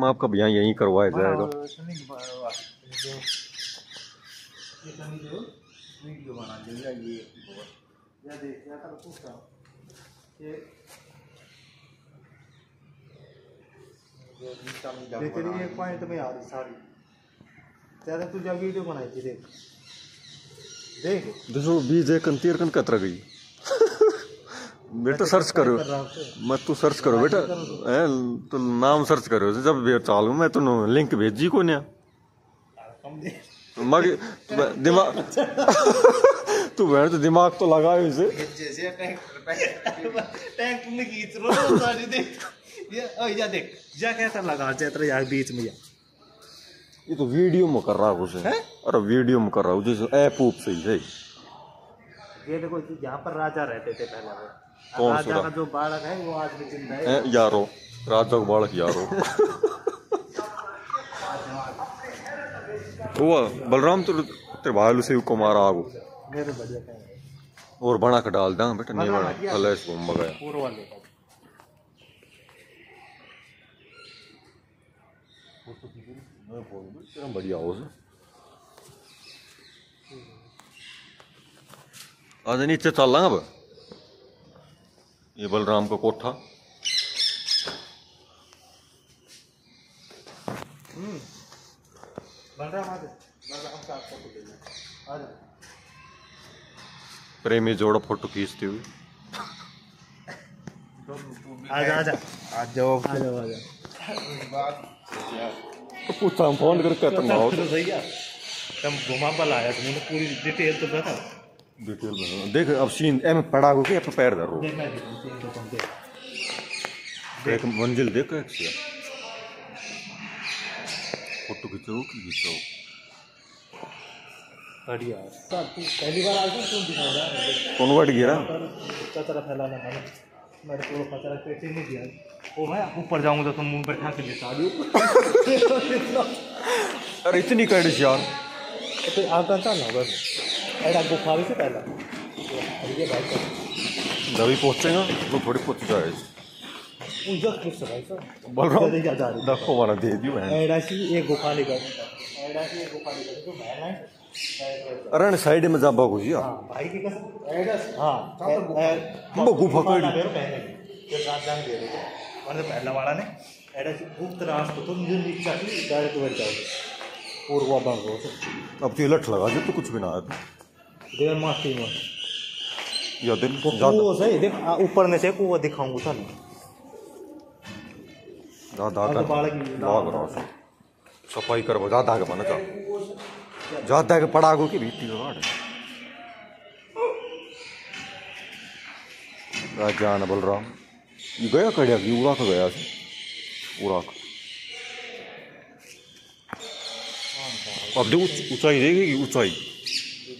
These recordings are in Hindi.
काम आपका भी यहाँ यहीं करवाया जाएगा। वीडियो बना देगा ये या देख एक पॉइंट में आ रही सारी। देख। देख। देखो तीर कन कतरा गई। बेटा सर्च करो कर। हूँ मत तू सर्च करो बेटा। ए, तू नाम सर्च करो जब चालू मैं तुम लिंक भेजी को न्या दिमाग तू बहन तो दिमाग तो लगाओ इसे में देख। ये ओ या देख जा कैसा लगा चैत्र यार बीच में या? ये तो वीडियो में कर रहा हैं? अरे वीडियो में कर रहा हूँ जैसे ऐप ऊप से ही है ये देखो यहाँ पर राजा रहते थे पहले वो। कौन राजा? का जो बालक है वो आज भी ज़िंदा है। यारो राजा को बालक यारो। वो बलराम तो तेरे भालू से कुमार आगो। मेरे बढ़िया और बना के डाल दा बेटा नहीं बना अल्लाह इसको मगाया। पूर्व वाले का। बढ़िया हो आज नीचे चल अब? ये बलराम का कोठा। जा। प्रेमी जोड़ा फ़ोटो खींचते हुए आ जा आ जा। आ जाओ। आ जाओ आ जाओ। तो पूछता हम फ़ोन करके हो तो सही है। तुम घुमा पर आया तुमने पूरी डिटेल तो बता। डिटेल में देख अब सीन एम पड़ा हो के अब पैर धरो। देख। एक मंजिल देख एक से। फ़ोटो खींचो कि खींचो। बढ़िया। पहली बार आया तुम दिखा रहा है? कौन गिरा? कचरा फैलाना मैंने मेरे को कचरा पेट नहीं दिया। ओ मैं ऊपर जाऊँगा तो तुम मुँह पे ठाक के लेटा दियो। अरे इतनी कड़ी यार। तो आता था ना बस। ऐसा गुफा भी से पहला। का जब पहुंचेगा तो थोड़ी पहुँच जाए वो जा जा रही देखो वाला दे दियो मैं ऐडा सी एक गुफा निकल ऐडा सी एक गुफा निकल तो मैं ना अरे साइड में जाबा कुछ यार हाँ भाई की कसम। ऐडा हाँ। वो गुफा कड़ी। ये रात जान दे रहे और पहला वाला ने ऐडा सी गुप्त रास्ता तो मुझे नीचे डायरेक्ट बैठ जाओगे पूर्वा बंग हो अब तो लठ लगा जब तो कुछ भी ना आया में। या वो सही देख ऊपर में से कुआ दिखाऊँगा रहा हूँ। सफ़ाई करबो ज़्यादा के बना का। ज़्यादा के पड़ा गो की भीती का गाड़ राजा न बलराम ये गया कड़िया की उड़ा का गया से उड़ा का अब देख ऊंचाई देखेगी ऊंचाई।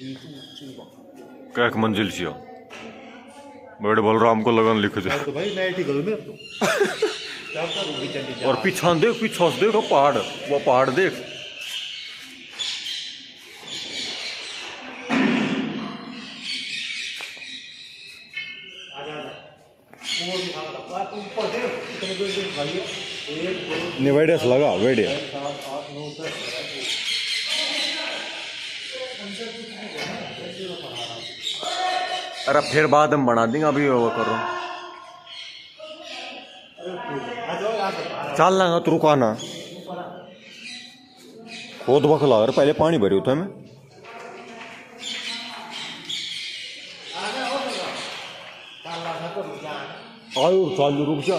क्या एक मंजिल छिया बड़े बलराम को लगन लिख दे। तो भाई ही करो तो और पीछा देख पीछा से देखो पहाड़ वो पहाड़ देख। से लगा वेड़े सात आठ नौ दस अरे फिर बाद में बना देंगे, अभी वो करो। चल लागा तो रुकाना खोद बखला, अरे पहले पानी भरे है मैं। आयो, चालू, रुक जा।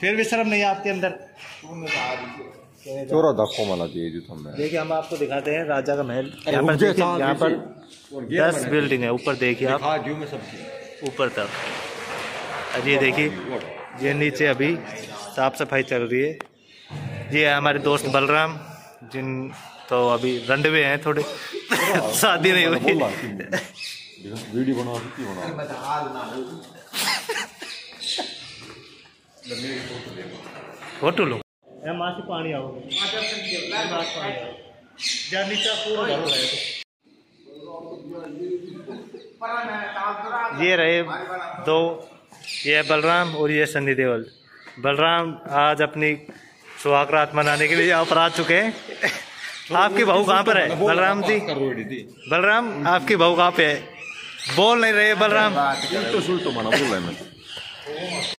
फिर भी शर्म नहीं आपके अंदर? चोरा देखो मना दे दी तुमने। देखिए हम आपको दिखाते हैं राजा का महल। यहाँ पर देखिए यहाँ पर दस बिल्डिंग है ऊपर देखिए आप। जो में सब ऊपर तक। और ये देखिए ये नीचे अभी साफ़ सफ़ाई चल रही है। ये है हमारे दोस्त बलराम जिन तो अभी रंडवे हैं थोड़े। शादी नहीं हुई। वीडियो बना बना फ़ोटो लो। मासी पानी आओ। ये रहे दो ये बलराम और ये सन्नी देवल बलराम आज अपनी सुहागरात मनाने के लिए यहाँ पर आ चुके हैं। आपकी बहू कहाँ पर है? बलराम जी। बलराम आपकी बहू कहाँ पे है? बोल नहीं रहे बलराम। उल्टो सुल्टो बना बोल रहा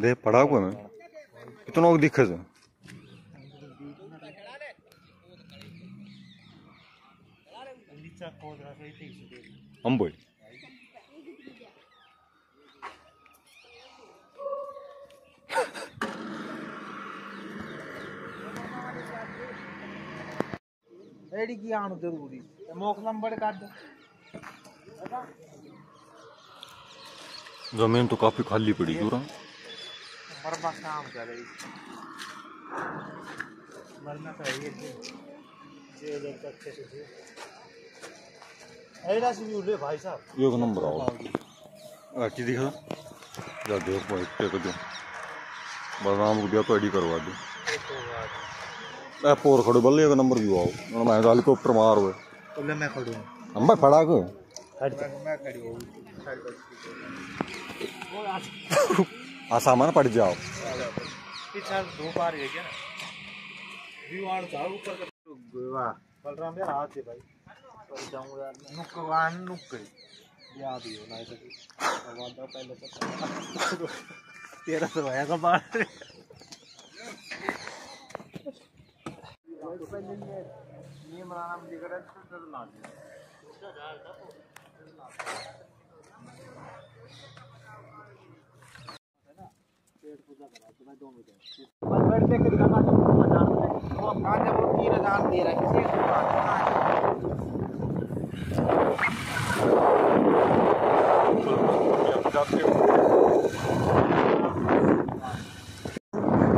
दे पड़ा को मैं कितना दिखे से हम बोल। रेडी की आना ज़रूरी। मोक नंबर काट ज़मीन तो काफ़ी खाली पड़ी पूरा हमारे पास काम कर रही मरना तो ये ये जब तक अच्छे से थे। ऐसा से भी उड़े भाई साहब। एक नंबर आओ आटी दिखा? जा देख भाई टेक दो। बलराम को दिया तो एडी करवा दो। ए पोर खड़ो बल्ले एक नंबर भी आओ मैं हेलीकॉप्टर मार हुए। बोले मैं खड़ू हम भाई फड़ा को? हट जा मैं खड़ी हो। आ सामान पड़ जाओ। पीछे दो बार है क्या दीवार था ऊपर का गोवा बलराम यार हाथ से भाई। पर जाऊँगा यार मैं। नुकवान नुकड़ी याद ऐसा भगवान का पहले तो तेरा तो भैया का बात ये मनाना बिगड़ा तो डरना जब वो तीन हज़ार दे रहा है किसी को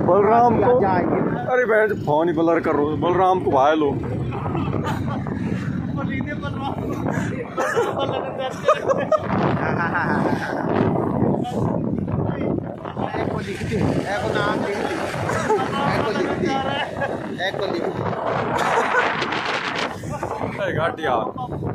बलराम को अरे बहन फ़ोन ही बलर कर रहे बलराम को भाई लो एको एको नाम लिखती एको लिखती एको लिखती गाड़ी आ।